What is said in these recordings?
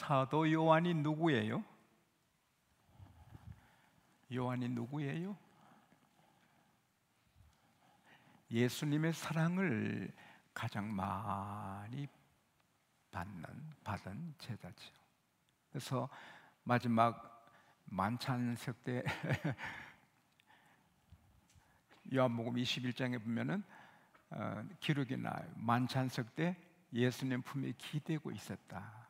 사도 요한이 누구예요? 요한이 누구예요? 예수님의 사랑을 가장 많이 받는 받은 제자죠. 그래서 마지막 만찬석 때 요한복음 21장에 보면은 어, 기록이 나요. 만찬석 때 예수님 품에 기대고 있었다.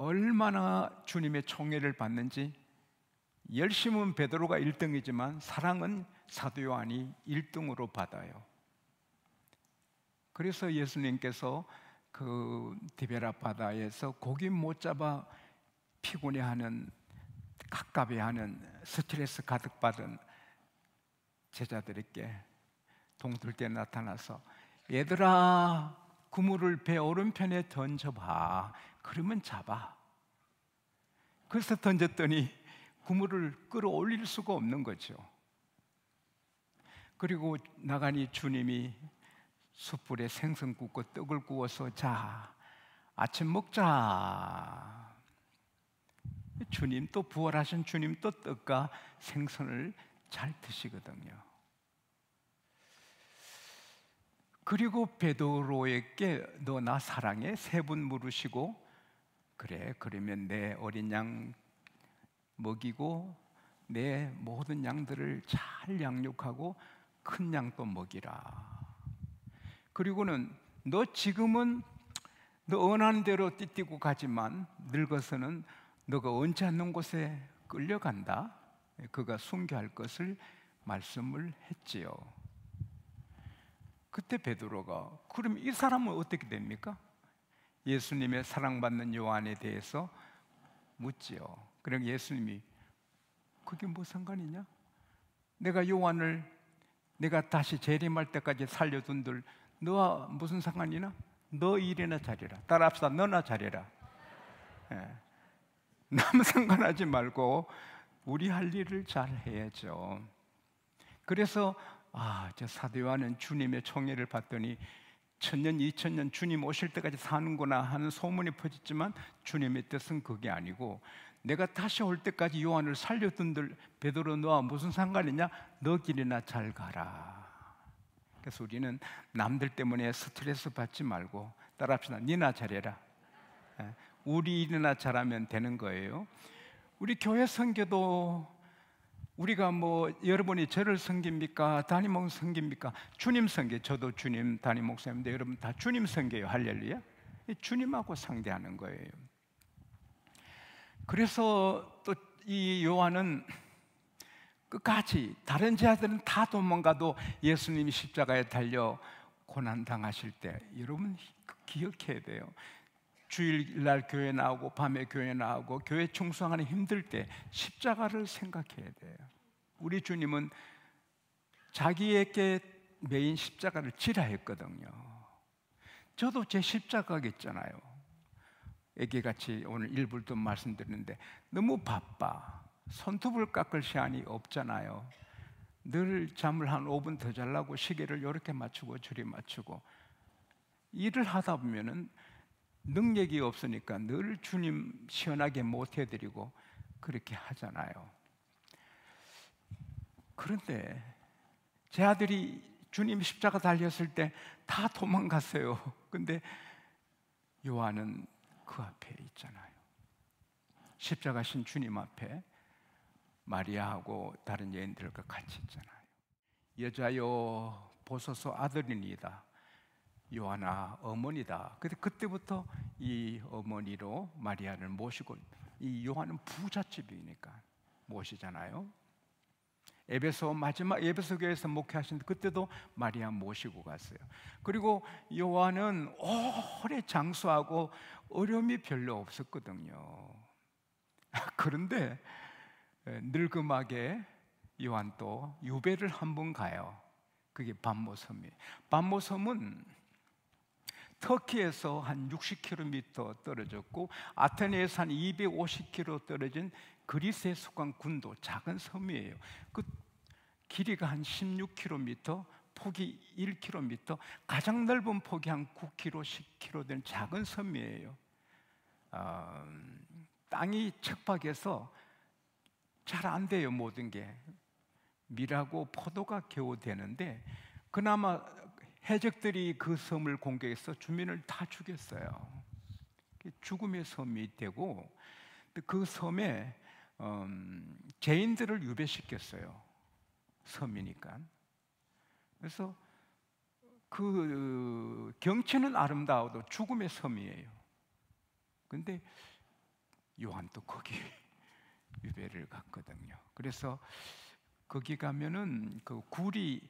얼마나 주님의 총애를 받는지 열심은 베드로가 1등이지만 사랑은 사도 요한이 1등으로 받아요. 그래서 예수님께서 그 디베라 바다에서 고기 못 잡아 피곤해하는 갑갑해하는 스트레스 가득 받은 제자들에게 동들 때 나타나서 얘들아 그물을 배 오른편에 던져봐. 그러면 잡아. 그래서 던졌더니 그물을 끌어올릴 수가 없는 거죠. 그리고 나가니 주님이 숯불에 생선 굽고 떡을 구워서 자 아침 먹자. 주님 또 부활하신 주님 또 떡과 생선을 잘 드시거든요. 그리고 베드로에게 너 나 사랑해 세분 물으시고 그래 그러면 내 어린 양 먹이고 내 모든 양들을 잘 양육하고 큰 양도 먹이라. 그리고는 너 지금은 너 원하는 대로 띠띠고 가지만 늙어서는 너가 원치 않는 곳에 끌려간다. 그가 순교할 것을 말씀을 했지요. 그때 베드로가 그럼 이 사람은 어떻게 됩니까? 예수님의 사랑받는 요한에 대해서 묻지요. 그럼 예수님이 그게 뭐 상관이냐? 내가 요한을 내가 다시 재림할 때까지 살려둔들 너와 무슨 상관이나? 너 일이나 잘해라. 따라합시다. 너나 잘해라. 예. 남 상관하지 말고 우리 할 일을 잘 해야죠. 그래서 아, 저 사도 요한은 주님의 총애를 받더니 천년, 이천년 주님 오실 때까지 사는구나 하는 소문이 퍼졌지만 주님의 뜻은 그게 아니고 내가 다시 올 때까지 요한을 살려둔들 베드로 너와 무슨 상관이냐? 너 길이나 잘 가라. 그래서 우리는 남들 때문에 스트레스 받지 말고 따라합시다. 니나 잘해라. 예, 우리 일이나 잘하면 되는 거예요. 우리 교회 선교도 우리가 뭐 여러분이 저를 섬깁니까? 담임 목 섬깁니까? 주님 섬겨. 저도 주님 담임 목사님인데 여러분 다 주님 섬겨요. 할렐루야. 주님하고 상대하는 거예요. 그래서 또 이 요한은 끝까지 다른 제자들은 다 도망가도 예수님이 십자가에 달려 고난 당하실 때 여러분 기억해야 돼요. 주일날 교회 나오고 밤에 교회 나오고 교회 충성하는 힘들 때 십자가를 생각해야 돼요. 우리 주님은 자기에게 메인 십자가를 지라 했거든요. 저도 제 십자가겠잖아요. 애기 같이 오늘 일부도 말씀드리는데 너무 바빠. 손톱을 깎을 시간이 없잖아요. 늘 잠을 한 5분 더 자려고 시계를 이렇게 맞추고 저리 맞추고 일을 하다 보면은 능력이 없으니까 늘 주님 시원하게 못 해드리고 그렇게 하잖아요. 그런데 제 아들이 주님 십자가 달렸을 때 다 도망갔어요. 근데 요한은 그 앞에 있잖아요. 십자가 신 주님 앞에 마리아하고 다른 여인들과 같이 있잖아요. 여자요 보소서 아들이니다. 요하나 어머니다. 근데 그때부터 이 어머니로 마리아를 모시고 이 요한은 부잣집이니까 모시잖아요. 에베소 마지막 에베소 교회에서 목회하신 그때도 마리아 모시고 갔어요. 그리고 요한은 오래 장수하고 어려움이 별로 없었거든요. 그런데 늙음하게 요한 또 유배를 한 번 가요. 그게 반모섬이에요. 반모섬은 터키에서 한 60km 떨어졌고 아테네에서 한 250km 떨어진 그리스에 속한 군도 작은 섬이에요. 그 길이가 한 16km, 폭이 1km, 가장 넓은 폭이 한 9km, 10km 된 작은 섬이에요. 어, 땅이 척박해서 잘 안 돼요 모든 게 밀하고 포도가 겨우 되는데 그나마 해적들이 그 섬을 공격해서 주민을 다 죽였어요. 죽음의 섬이 되고 그 섬에 음, 죄인들을 유배시켰어요. 섬이니까. 그래서 그 경치는 아름다워도 죽음의 섬이에요. 근데 요한도 거기 유배를 갔거든요. 그래서 거기 가면은 그 굴이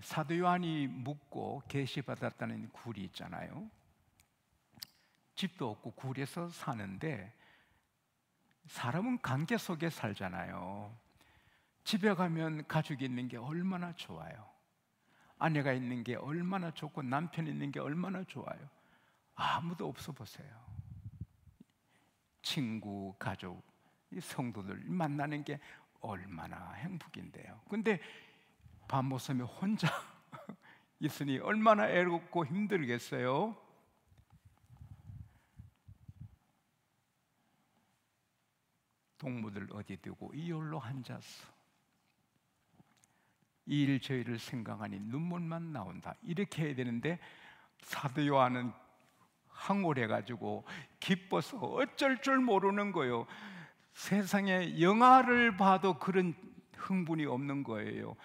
사도 요한이 묵고 계시 받았다는 굴이 있잖아요. 집도 없고 굴에서 사는데 사람은 관계 속에 살잖아요. 집에 가면 가족이 있는 게 얼마나 좋아요. 아내가 있는 게 얼마나 좋고 남편 있는 게 얼마나 좋아요. 아무도 없어 보세요. 친구, 가족, 성도들 만나는 게 얼마나 행복인데요. 근데 밤모섬에 혼자 있으니 얼마나 애롭고 힘들겠어요. 동무들 어디 두고 이홀로 앉았어. 이 일 저일을 생각하니 눈물만 나온다. 이렇게 해야 되는데 사도 요한은 항홀해 가지고 기뻐서 어쩔 줄 모르는 거예요. 세상에 영화를 봐도 그런 흥분이 없는 거예요.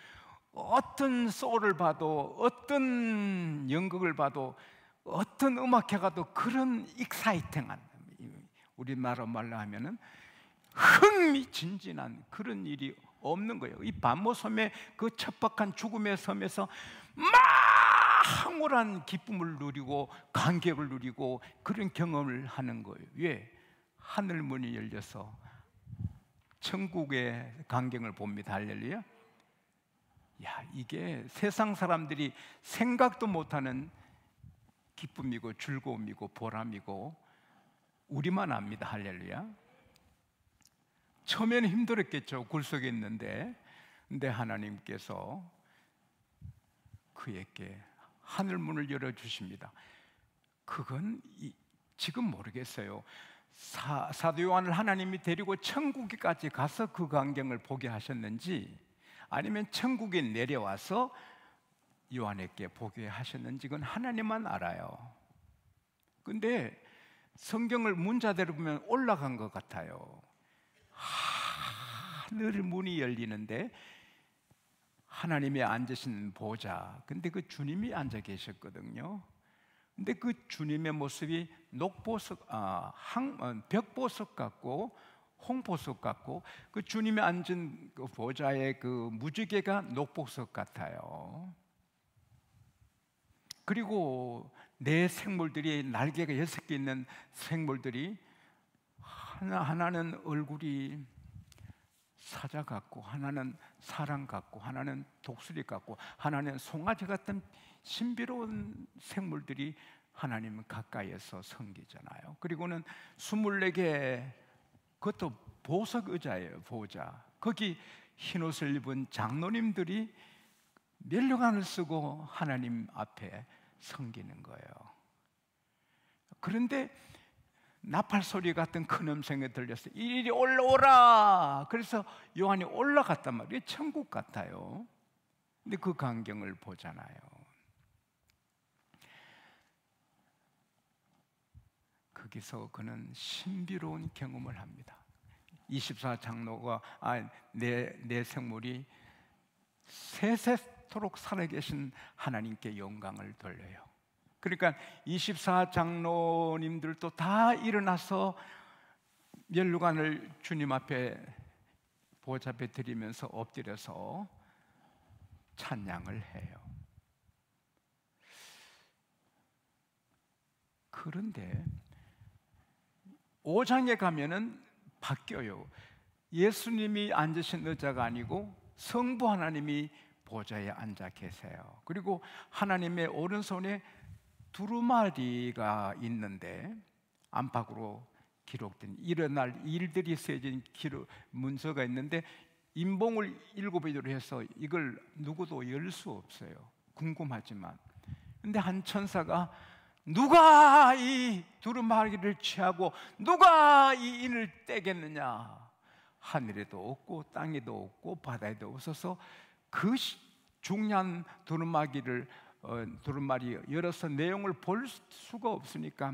어떤 소를 봐도 어떤 연극을 봐도 어떤 음악회 가도 그런 익사이팅한 우리나라 말로 하면은 흥미진진한 그런 일이 없는 거예요. 이 반모 섬의 그 척박한 죽음의 섬에서 막 황홀한 기쁨을 누리고 감격을 누리고 그런 경험을 하는 거예요. 왜? 하늘 문이 열려서 천국의 광경을 봅니다. 할렐루야. 야, 이게 세상 사람들이 생각도 못하는 기쁨이고 즐거움이고 보람이고 우리만 압니다. 할렐루야. 처음에는 힘들었겠죠. 굴 속에 있는데. 근데 하나님께서 그에게 하늘 문을 열어 주십니다. 그건 이, 지금 모르겠어요. 사, 사도 요한을 하나님이 데리고 천국에까지 가서 그 광경을 보게 하셨는지 아니면 천국에 내려와서 요한에게 보게 하셨는지 그건 하나님만 알아요. 근데 성경을 문자대로 보면 올라간 것 같아요. 하늘 문이 열리는데 하나님이 앉으신 보좌. 근데 그 주님이 앉아 계셨거든요. 근데 그 주님의 모습이 녹보석, 아, 항, 어, 벽보석 같고 홍보석 같고 그 주님이 앉은 그 보좌의 그 무지개가 녹보석 같아요. 그리고 내 생물들이 날개가 여섯 개 있는 생물들이 하나 하나는 얼굴이 사자 같고 하나는 사람 같고 하나는 독수리 같고 하나는 송아지 같은 신비로운 생물들이 하나님 가까이에서 섬기잖아요. 그리고는 24개 그것도 보석 의자예요, 보자. 거기 흰 옷을 입은 장로님들이 멸류관을 쓰고 하나님 앞에 섬기는 거예요. 그런데 나팔 소리 같은 큰 음성이 들렸어요. 이리 올라오라. 그래서 요한이 올라갔단 말이에요. 천국 같아요. 근데 그 광경을 보잖아요. 거기서 그는 신비로운 경험을 합니다. 24장로가 아, 내, 내 생물이 세세토록 살아계신 하나님께 영광을 돌려요. 그러니까 24장로님들도 다 일어나서 멸루관을 주님 앞에 보좌 앞에 드리면서 엎드려서 찬양을 해요. 그런데 5장에 가면은 바뀌어요. 예수님이 앉으신 의자가 아니고 성부 하나님이 보좌에 앉아 계세요. 그리고 하나님의 오른손에 두루마리가 있는데 안팎으로 기록된 일어날 일들이 쓰여진 기록, 문서가 있는데 인봉을 일곱 배로 해서 이걸 누구도 열 수 없어요. 궁금하지만 근데 한 천사가 누가 이 두루마기를 취하고 누가 이 인을 떼겠느냐 하늘에도 없고 땅에도 없고 바다에도 없어서 그 중요한 두루마기를 어, 두루마리 열어서 내용을 볼 수가 없으니까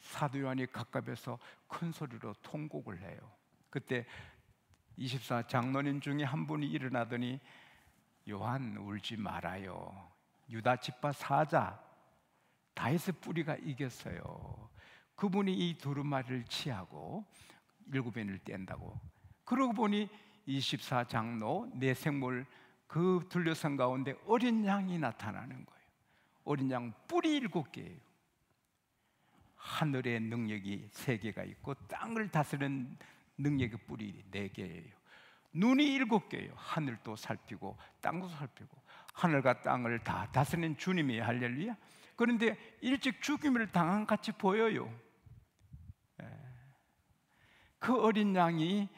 사도 요한이 가깝에서 큰 소리로 통곡을 해요. 그때 24 장로님 중에 한 분이 일어나더니 요한 울지 말아요. 유다 집파 사자 다윗의 뿌리가 이겼어요. 그분이 이 두루마리를 취하고 일곱 인을 뗀다고. 그러고 보니 24 장로 내 생물 그 둘러선 가운데 어린 양이 나타나는 거예요. 어린 양 뿔이 일곱 개예요. 하늘의 능력이 세 개가 있고 땅을 다스리는 능력의 뿔이 네 개예요. 눈이 일곱 개예요. 하늘도 살피고 땅도 살피고 하늘과 땅을 다 다스리는 주님이 할렐루야. 그런데 일찍 죽임을 당한 같이 보여요. 예. 그 어린 양이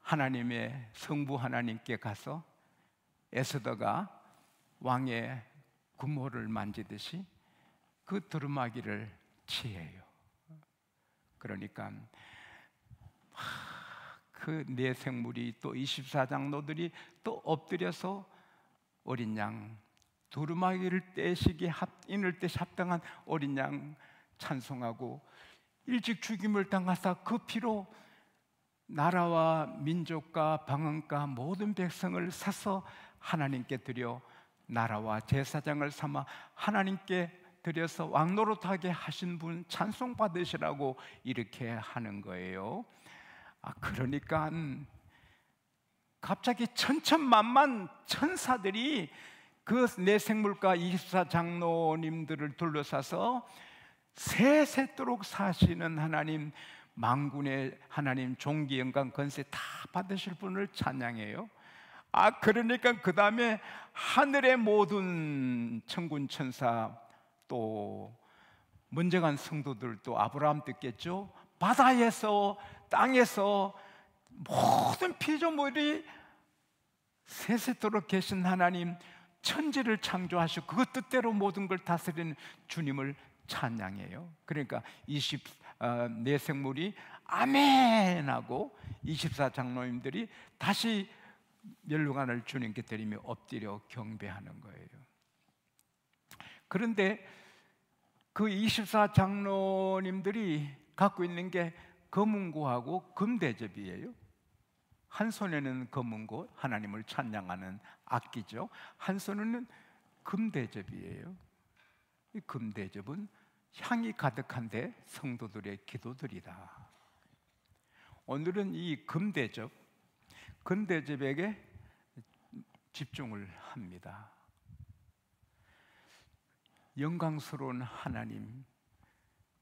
하나님의 성부 하나님께 가서 에스더가 왕의 구모를 만지듯이 그 두루마기를 취해요. 그러니까 그네 생물이 또 24장로들이 또 엎드려서 어린 양 두루마기를 떼시기 합인을 때 합당한 어린 양 찬송하고 일찍 죽임을 당하사 그 피로 나라와 민족과 방언과 모든 백성을 사서 하나님께 드려 나라와 제사장을 삼아 하나님께 드려서 왕노릇하게 하신 분 찬송 받으시라고 이렇게 하는 거예요. 아 그러니까 갑자기 천천만만 천사들이 그 내 생물과 24 장로님들을 둘러싸서 세세도록 사시는 하나님 망군의 하나님 종기 영광 건세 다 받으실 분을 찬양해요. 아 그러니까 그 다음에 하늘의 모든 천군 천사 또 문제간 성도들도 아브라함 듣겠죠. 바다에서 땅에서 모든 피조물이 세세토록 계신 하나님 천지를 창조하시고 그 뜻대로 모든 걸 다스리는 주님을 찬양해요. 그러니까 20 어, 내생물이 아멘 하고 24 장로님들이 다시 멸류관을 주님께 드리며 엎드려 경배하는 거예요. 그런데 그 24 장로님들이 갖고 있는 게 검은고하고 금대접이에요. 한 손에는 검은고 하나님을 찬양하는 악기죠. 한 손에는 금대접이에요. 이 금대접은 향이 가득한데 성도들의 기도들이다. 오늘은 이 금대접, 금대접에게 집중을 합니다. 영광스러운 하나님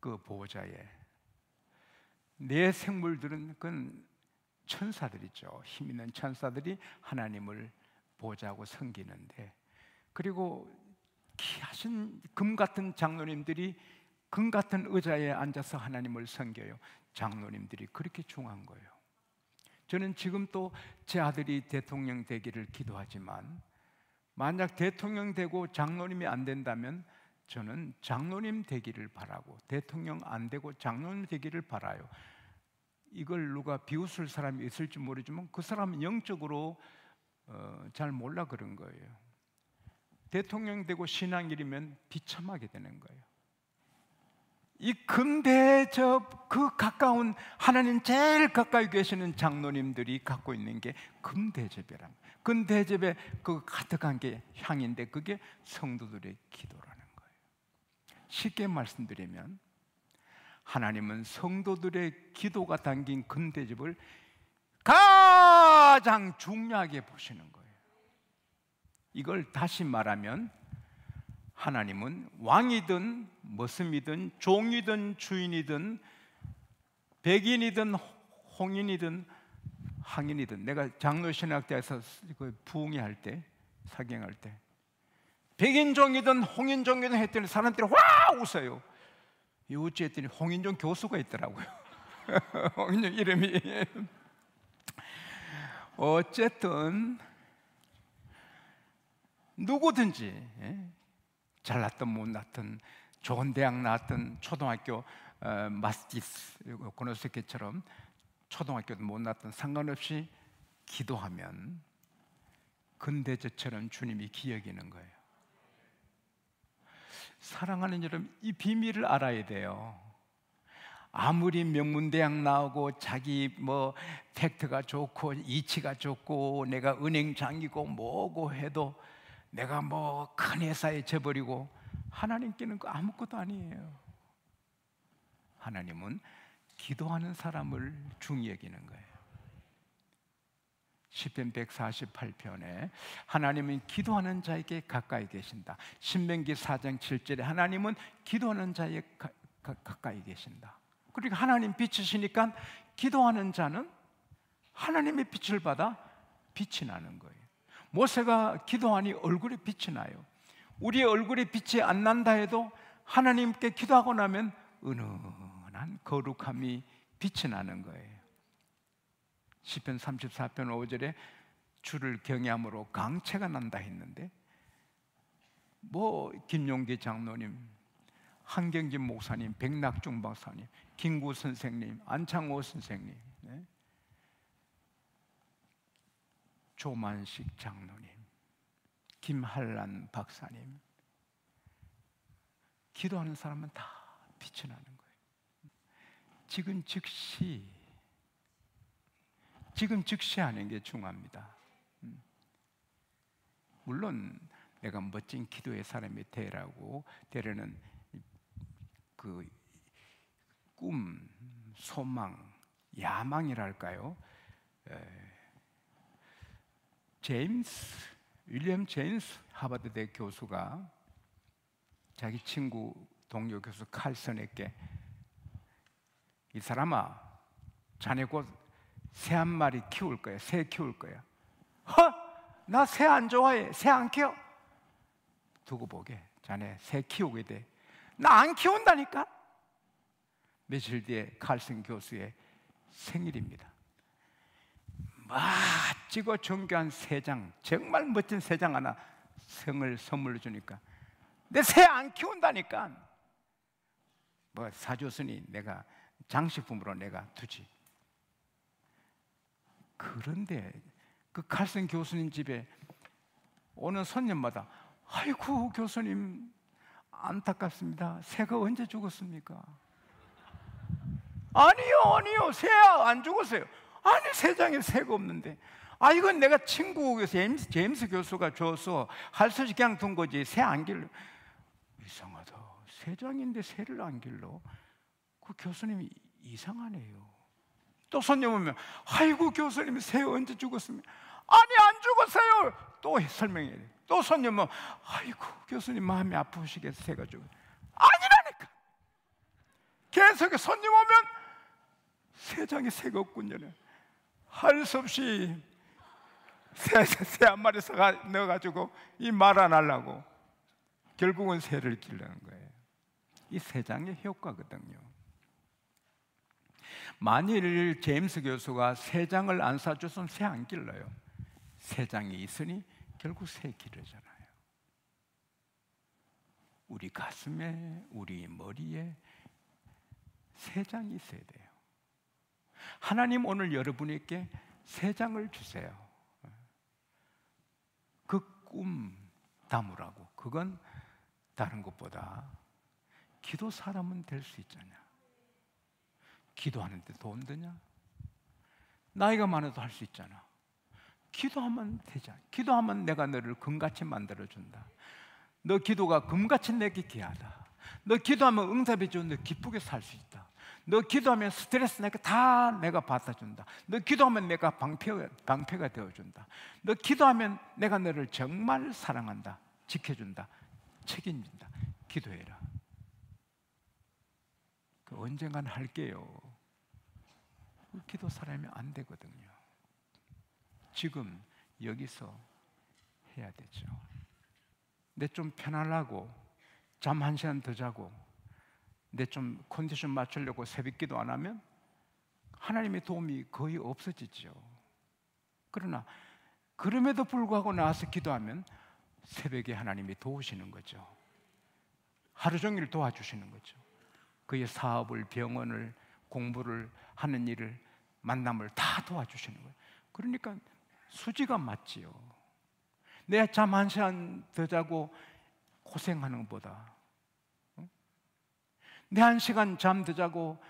그 보호자에 내 생물들은 그건 천사들이죠. 힘 있는 천사들이 하나님을 보호자하고 섬기는데 그리고 귀하신 금 같은 장로님들이 금 같은 의자에 앉아서 하나님을 섬겨요. 장로님들이 그렇게 중요한 거예요. 저는 지금 또 제 아들이 대통령 되기를 기도하지만 만약 대통령 되고 장로님이 안 된다면 저는 장로님 되기를 바라고 대통령 안 되고 장로님 되기를 바라요. 이걸 누가 비웃을 사람이 있을지 모르지만 그 사람은 영적으로 어, 잘 몰라 그런 거예요. 대통령 되고 신앙일이면 비참하게 되는 거예요. 이 금대접 그 가까운 하나님 제일 가까이 계시는 장로님들이 갖고 있는 게 금대접이란 금대접에 그 가득한 게 향인데 그게 성도들의 기도라는 거예요. 쉽게 말씀드리면 하나님은 성도들의 기도가 담긴 금대접을 가장 중요하게 보시는 거예요. 이걸 다시 말하면 하나님은 왕이든 머슴이든 종이든 주인이든 백인이든 홍인이든 항인이든 내가 장로신학대에서 그 부흥회 할때 사경할 때 백인종이든 홍인종이든 했더니 사람들이 와 웃어요. 어찌 했더니 홍인종 교수가 있더라고요. 홍인종 이름이 어쨌든 누구든지 예? 잘났든 못났든 좋은 대학 나왔든 초등학교 어, 마스티스 고노스케처럼 초등학교도 못 나왔든 상관없이 기도하면 근대저처럼 주님이 기억이는 거예요. 사랑하는 여러분, 이 비밀을 알아야 돼요. 아무리 명문대학 나오고 자기 뭐 팩트가 좋고 이치가 좋고 내가 은행장이고 뭐고 해도 내가 뭐 큰 회사에 져버리고 하나님께는 그 아무것도 아니에요. 하나님은 기도하는 사람을 중히 여기는 거예요. 시편 148편에 하나님은 기도하는 자에게 가까이 계신다. 신명기 4장 7절에 하나님은 기도하는 자에게 가까이 계신다. 그러니까 하나님 빛이시니까 기도하는 자는 하나님의 빛을 받아 빛이 나는 거예요. 모세가 기도하니 얼굴에 빛이 나요. 우리의 얼굴에 빛이 안 난다 해도 하나님께 기도하고 나면 은은한 거룩함이 빛이 나는 거예요. 시편 34편 5절에 주를 경외함으로 강체가 난다 했는데 뭐 김용기 장로님, 한경진 목사님, 백낙중 박사님, 김구 선생님, 안창호 선생님, 네? 조만식 장로님, 김한란 박사님 기도하는 사람은 다 빛이 나는 거예요. 지금 즉시 지금 즉시 하는 게 중요합니다. 음. 물론 내가 멋진 기도의 사람이 되라고 되려는 그 꿈, 소망, 야망이랄까요? 제임스 윌리엄 제임스 하버드대 교수가 자기 친구 동료 교수 칼슨에게 이 사람아 자네 곧 새 한 마리 키울 거야 새 키울 거야 허! 나 새 안 좋아해. 새 안 키워? 두고 보게. 자네 새 키우게 돼 나 안 키운다니까? 며칠 뒤에 칼슨 교수의 생일입니다. 멋지고 정교한 새장 정말 멋진 새장 하나 성을 선물로 주니까 내 새 안 키운다니까. 뭐 사줬으니 내가 장식품으로 내가 두지 그런데 그 칼슨 교수님 집에 오는 손님마다 아이고 교수님 안타깝습니다. 새가 언제 죽었습니까? 아니요 아니요. 새야 안 죽었어요. 아니 세상에 새가 없는데 아 이건 내가 친구 제임스, 제임스 교수가 줘서 할수 없이 그냥 둔 거지. 새 안 길러 이상하다. 새장인데 새를 안 길러? 그 교수님이 이상하네요 또 손님 오면 아이고 교수님 새 언제 죽었습니까? 아니 안 죽었어요 또 설명해 또 손님 오면 아이고 교수님 마음이 아프시겠어 새가 죽었 아니라니까 계속 손님 오면 세장에 새가 없군요 할 수 없이 새한 마리 사가 넣어가지고 이말안 하려고 결국은 새를 기르는 거예요. 이세 장의 효과거든요. 만일 제임스 교수가 세 장을 안 사줬으면 새 안 길러요. 세 장이 있으니 결국 새 기르잖아요. 우리 가슴에, 우리 머리에 세 장이 있어야 돼요. 하나님 오늘 여러분에게 세 장을 주세요. 그 꿈 담으라고. 그건 다른 것보다 기도 사람은 될 수 있잖아. 기도하는데 돈 드냐? 나이가 많아도 할 수 있잖아. 기도하면 되잖아. 기도하면 내가 너를 금같이 만들어 준다. 너 기도가 금같이 내게 귀하다. 너 기도하면 줘. 너 기쁘게 살 수 있다. 너 기도하면 스트레스 내가 다 내가 받아준다. 너 기도하면 내가 방패, 방패가 되어준다. 너 기도하면 내가 너를 정말 사랑한다. 지켜준다. 책임진다. 기도해라. 그 언젠간 할게요. 그 기도 사람이 안 되거든요. 지금 여기서 해야 되죠. 내 좀 편안하고 잠 한 시간 더 자고 근데 좀 컨디션 맞추려고 새벽 기도 안 하면 하나님의 도움이 거의 없어지죠. 그러나 그럼에도 불구하고 나와서 기도하면 새벽에 하나님이 도우시는 거죠. 하루 종일 도와주시는 거죠. 그의 사업을, 병원을, 공부를 하는 일을, 만남을 다 도와주시는 거예요. 그러니까 수지가 맞지요. 내잠한 시간 더 자고 고생하는 것보다 내한 시간 잠 더 자고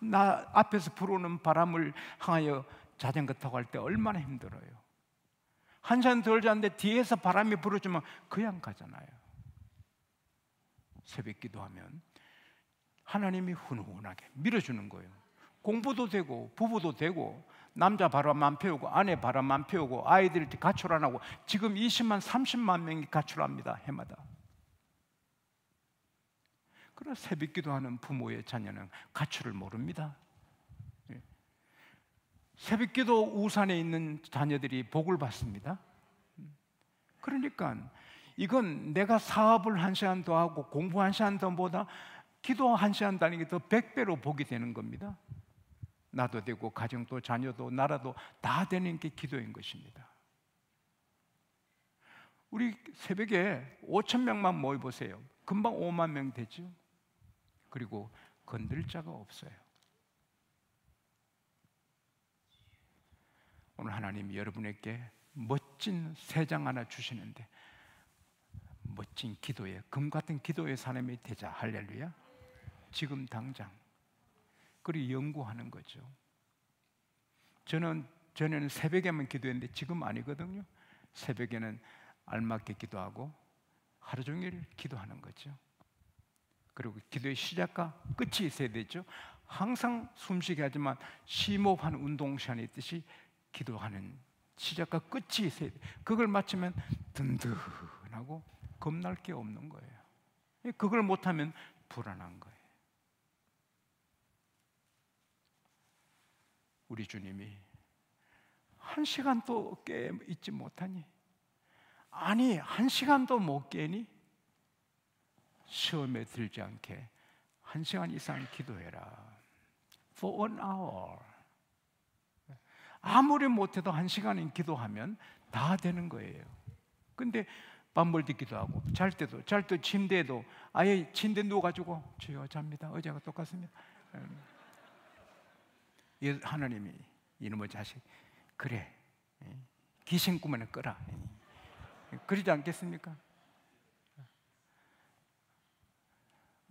막나 앞에서 불어오는 바람을 향하여 자전거 타고 갈 때 얼마나 힘들어요. 한 시간 덜 잤는데 뒤에서 바람이 불어주면 그냥 가잖아요. 새벽 기도하면 하나님이 훈훈하게 밀어주는 거예요. 공부도 되고 부부도 되고 남자 바람만 피우고 아내 바람만 피우고 아이들 가출 안 하고 지금 20만 30만 명이 가출합니다 해마다. 그러나 새벽 기도하는 부모의 자녀는 가출을 모릅니다. 예. 새벽 기도 우산에 있는 자녀들이 복을 받습니다. 그러니까 이건 내가 사업을 한 시간 더 하고 공부 한 시간 더 보다 기도 한 시간 다는 게더 백배로 복이 되는 겁니다. 나도 되고 가정도 자녀도 나라도 다 되는 게 기도인 것입니다. 우리 새벽에 5천 명만 모여 보세요. 금방 5만 명 되죠. 그리고 건들 자가 없어요. 오늘 하나님 여러분에게 멋진 세장 하나 주시는데 멋진 기도에 금 같은 기도의 사람이 되자 할렐루야. 지금 당장 그리고 연구하는 거죠. 저는 전에는 새벽에만 기도했는데 지금 아니거든요. 새벽에는 알맞게 기도하고 하루 종일 기도하는 거죠. 그리고 기도의 시작과 끝이 있어야 되죠. 항상 숨쉬게 하지만 심호흡하는 운동 시간이 있듯이 기도하는 시작과 끝이 있어야 돼. 그걸 마치면 든든하고 겁날 게 없는 거예요. 그걸 못하면 불안한 거예요. 우리 주님이 한 시간도 깨 있지 못하니 아니 한 시간도 못 깨니 시험에 들지 않게 한 시간 이상 기도해라. For one hour. 아무리 못해도 한 시간은 기도하면 다 되는 거예요. 근데 밤물 듣기도 하고 잘 때도 잘 때 침대에도 아예 침대 누워가지고 주여 잡니다. 어제가 똑같습니다. 하나님이 이놈의 자식 그래 귀신 꿈에는 끄라 그러지 않겠습니까?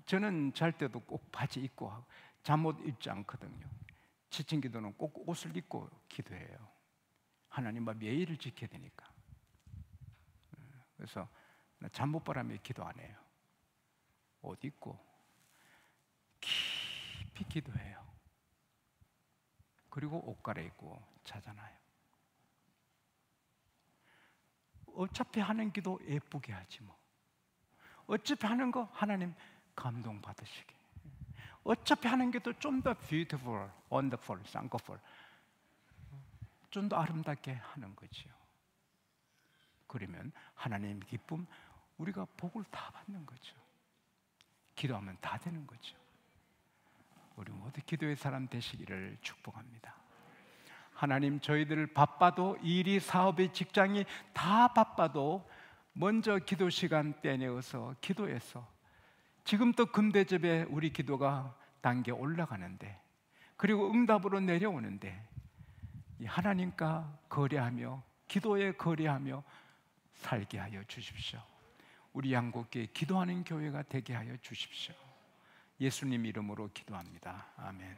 저는 잘 때도 꼭 바지 입고 잠옷 입지 않거든요. 지친 기도는 꼭 옷을 입고 기도해요. 하나님과 예의를 지켜야 되니까. 그래서 잠못 바람에 기도 안 해요. 옷 입고 깊이 기도해요. 그리고 옷 갈아입고 자잖아요. 어차피 하는 기도 예쁘게 하지 뭐. 어차피 하는 거 하나님 감동 받으시게. 어차피 하는 게또좀더 beautiful, wonderful, 쌍꺼풀. 좀 더 아름답게 하는 거지요. 그러면 하나님 기쁨, 우리가 복을 다 받는 거죠. 기도하면 다 되는 거죠. 우리 모두 기도의 사람 되시기를 축복합니다. 하나님 저희들 바빠도 일이 사업이 직장이 다 바빠도 먼저 기도 시간 떼내어서 기도해서 지금 또 금대접에 우리 기도가 단계 올라가는데 그리고 응답으로 내려오는데 하나님과 거래하며 기도에 거래하며 살게 하여 주십시오. 우리 양국계 기도하는 교회가 되게 하여 주십시오. 예수님 이름으로 기도합니다. 아멘.